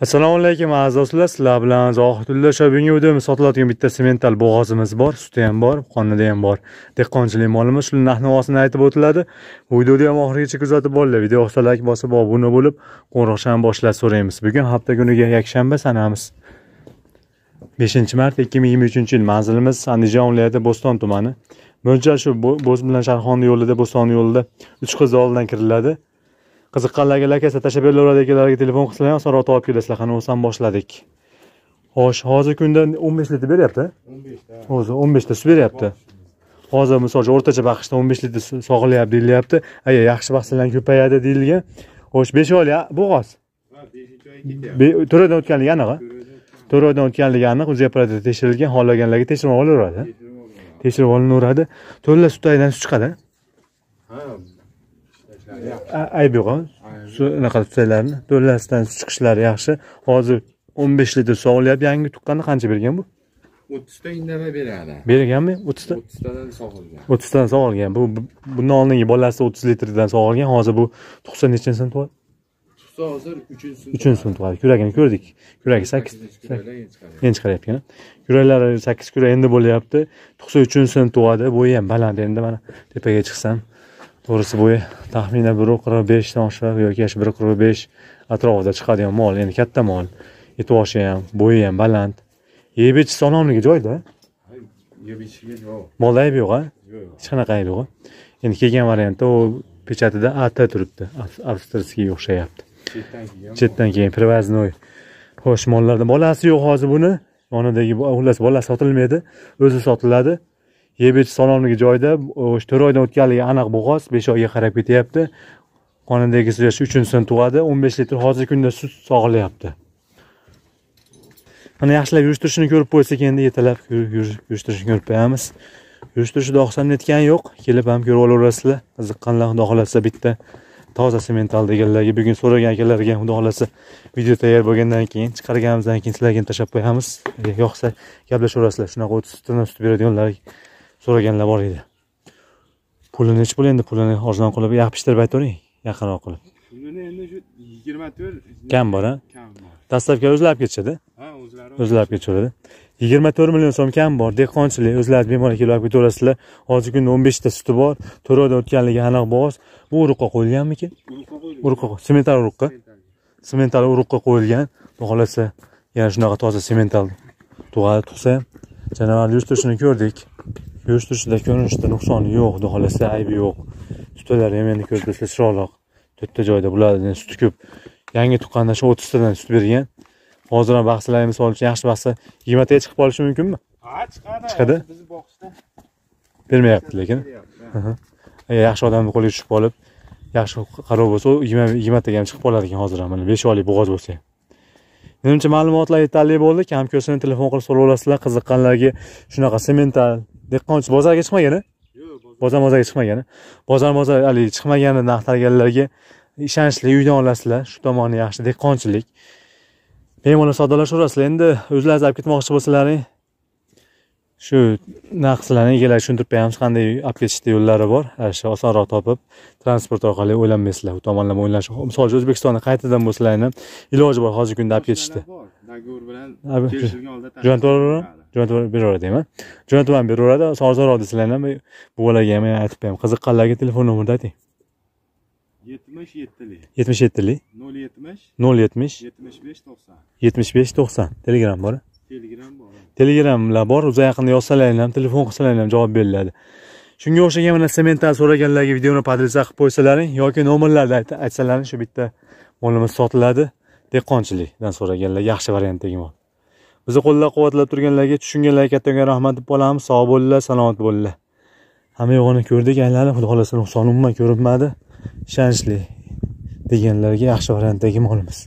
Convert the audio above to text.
assalomu alaykum aziz do'stlar. Sizlar bilan zohidulla shu bugungi videomizda sotiladigan bitta semental bo'g'ozimiz bor suti ham bor qonida ham bor. Dehqonchilik molimiz shu narx navosini aytib o'tiladi. Bu videoni ham oxirigacha kuzatib boringlar video yoqsa layk bosib obuna bo'lib qo'ng'iroqchani boshlab so'raymiz. Bugun hafta kuniga yakshanba sanamiz. beshinchi mart ikki ming yigirma uchinchi yil manzilimiz andijon viloyati bo'ston tumani. Mo'ljal shu bo'z bilan sharxon yo'lida bo'ston yo'lida uch qiz oldidan kiriladi. Qiziqqanlarga aka tashlab akalarga telefon qilsalar ham topib kelasizlar qani bo'lsam boshladik. Xo'sh hozirgi kunda o'n besh litr beryapti? o'n beshta o'zi o'n beshta suv beryapti. Hozir misol uchun o'rtacha baqishda o'n besh litr sog'ilyapti deyilyapti. Agar yaxshi baqsalar ko'payadi deyilgan. Xo'sh besh oylik oy ketyapti. To'rt oydan o'tganligi aniq to'rt oydan o'tganligi aniq o'zi apparatda tekshirilgan xohlaganlarga tekshirib olaveradi tekshirib olinaveradi to'la sutaydan suv chiqadi. Ha ishlashlari A- ayb yo'q unaqa tutsalarni to'lasidan chiqishlari yaxshi. Hozir o'n besh litr suv olyapti yangi tuqqanda qancha bergan bu? o'ttizta indamay beradi. Berganmi o'ttizta? o'ttiztadan sog'ilgan o'ttiztadan sog'ilgan bu bu- bundan oldingi bolasi o'ttiz litrdan sog'ilgan hozir bu tug'sa nechinchi sinf tug'adi hozir uchinchi sinf uchinchi sinf tug'adi. Kuragini ko'rdik. Kuragi sakkiz endi chiqaryapti kuraklari sakkiz kurak endi bo'lyapti. Tug'sa uchinchi sinf tug'adi. Bo'yi ham baland endi mana tepaga chiqsam to'g'risi bo'yi taxminan bir qirq beshdan oshiq yoki bir qirq besh atrofida chiqadigan mol endi katta mol. Et boshi ham bo'yi ham baland. Yeb ichish sog'lomligi joyida? Yeb ichishga yo'q molda ayb yo'q a yo'q hech qanaqa ayb yo'q endi kelgan variantda u pechatida at turibdi. Av- avstriyskiga o'xshayapti. Chetdan kelgan привозной. Xo'sh mollarda bolasi yo'q hozir buni. Yonidagi xullas bolasi sotilmaydi. O'zi sotiladi yebich ichish sog'lomligi joyida o'sha to'rt oydan o'tganligi aniq bo'g'oz besh oyga qarab ketyapti. Qonidagi suyash uchinchi sin tug'adi. O'n besh litr hozirgi kunda sut sog'ilyapti. Mana yaxshilab yurishtirishini ko'rib qo'ysak endi ertalab yur- yurishtirishini ko'rib qo'yamiz. Yurishtirishida oqsam netgani yo'q. Kelib ham ko'rib olaverasizlar. Qiziqqanlar xudo xohlasa bitta toza semental deganlarga bugun so'ragan akalarga xudo xohlasa video tayyor bo'lgandan keyin chiqarganimizdan keyin sizlarga ham tashlab qo'yamiz. Yoqsa gaplashaverasizlar shunaqa o'ttiz sutini sut beradiganlar so'raganlar bor edi. Puli nechi pul endi? Pulini arzon qilib yaq pishtirib aytavering yaqinroq qilib. Pulini endi shu yigirma to'rt Kam bor, a? kam bor. Dastlabki o'zlab ketishadi? Ha o'zlari o'zlab ketaveradi yigirma to'rt million so'm kam bor dehqonchilik o'zlari bemalol kelib olib ketaverasizlar. Hozirgi kunda o'n beshta suti bor to'rt oydan o'tganligi aniq bo'g'oz bu urug'qa qo'yilganmikin? Urug'qa semental urug'qa semental urug'qa. Qo'yilgan. Xudo xohlasa yana shunaqa toza semental tug'adi tug'sa ham janavar yurishtirishini ko'rdik yurishtirishida ko'rinishida nuqsoni yo'q xudo xohlasa aybi yo'q. Sutalari ham endi ko'rib chiroqliq to'rtta joyda bo'ladi endi suti ko'p. Yangi tuqqanda shu o'ttiztadan sut bergan. Hozir ham bahslar misol uchun yaxshi bahsda yigirmataga chiqib qolishi mumkinmi? Ha chiqadi. Chiqadi? bizni boqishda bermayapti lekin. Agar yaxshi odamni qo'liga tushib qolib yaxshi qarov bo'lsa u yigirma yigirmataga ham chiqib qoladi ekan hozir ham. Mana besh oylik bo'g'oz bo'lsa ham. Menimcha ma'lumotlar yetarli bo'ldi. Kam ko'rsini telefon qilib so'raverasizlar qiziqqanlarga shunaqa semental dehqonchi bozorga chiqmagan a? yo'q bozor. Bozor bozorga chiqmagan a? bozor bozor haligi chiqmagani axtarganlarga ishonchli uydan olasizlar. Shu tomoni yaxshi dehqonchilik. Bemalol savdolashaverasizlar endi o'zlaringiz olib ketmoqchi bo'lsalaring shu narxlarni egalariga tushuntirib beramiz. Qanday olib ketishni yo'llari bor. Shu osonroq topib transport orqali o'ylanmaysizlar. U tomonlama o'ylanish misol uchun o'zbekistonda qayerdan bo'lsalaring ham iloji bor hozirgi kunda olib ketishdi dogovor bilan kelishilgan holda jo'natib yuboraveradi jo'natib beraveradimi jo'natib ham beraveradi ozroq desalar ham buvalarga ham aytib beraman qiziqqanlarga telefon nomerni ayting yetmish yettili. Yetmish yettilik nol yetmish. Nol yetmish. Yetmish besh to'qson. Yetmish besh to'qson. Telegram bor telegram bor. Telegramlar bor o'zi yaqinda yozsalaring ham telefon qilsalaring ham javob beriladi. Shunga o'xshagan mana semental so'raganlarga videoni podresa qilib qo'ysalaring yoki nomerlarni ayt- aytsalaring shu bitta molimiz sotiladi dehqonchilikdan so'raganlar yaxshi variant mol. Bizni qo'llab quvvatlab turganlarga tushunganlarga kattakon rahmat deb qolamiz. Sog' bo'linglar salomat bo'linglar hamma yo'g'ini ko'rdik aylanib xudo xohlasa nuqson umuman ko'rinmadi ishonchli deganlarga yaxshi variantdagi molimiz.